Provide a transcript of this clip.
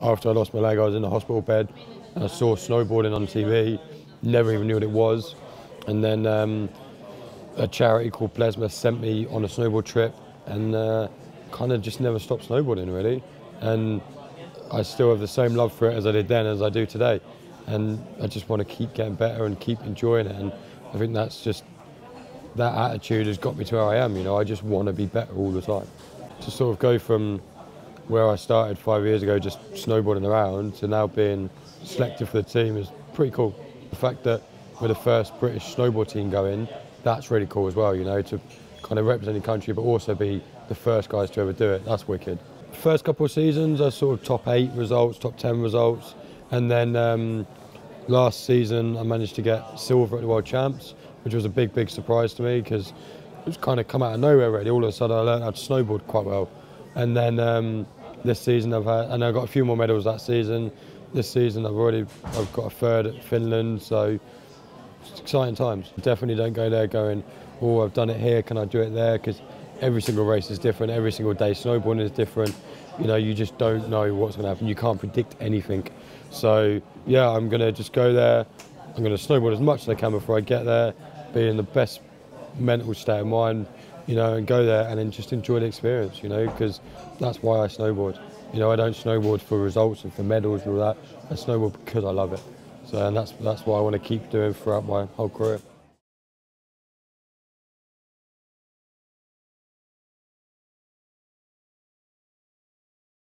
After I lost my leg, I was in the hospital bed and I saw snowboarding on TV. Never even knew what it was. And then um, a charity called Blesma sent me on a snowboard trip and uh, kind of just never stopped snowboarding really. And I still have the same love for it as I did then as I do today. And I just want to keep getting better and keep enjoying it. And I think that's just that attitude has got me to where I am. You know, I just want to be better all the time. To sort of go from where I started five years ago, just snowboarding around, to now being selected for the team is pretty cool. The fact that we're the first British snowboard team going, that's really cool as well, you know, to kind of represent the country, but also be the first guys to ever do it. That's wicked. First couple of seasons, I sort of top eight results, top 10 results. And then um, last season, I managed to get silver at the World Champs, which was a big, big surprise to me because it was kind of come out of nowhere, really. All of a sudden, I learned how to snowboard quite well. And then um, this season I've had, and I've got a few more medals that season. This season I've already I've got a third at Finland, so it's exciting times. Definitely don't go there going, oh I've done it here, can I do it there? Because every single race is different, every single day snowboarding is different. You know, you just don't know what's going to happen. You can't predict anything. So yeah, I'm going to just go there. I'm going to snowboard as much as I can before I get there, be in the best mental state of mind you know, and go there and then just enjoy the experience, you know, because that's why I snowboard. You know, I don't snowboard for results and for medals and all that. I snowboard because I love it. So, and that's that's what I want to keep doing throughout my whole career.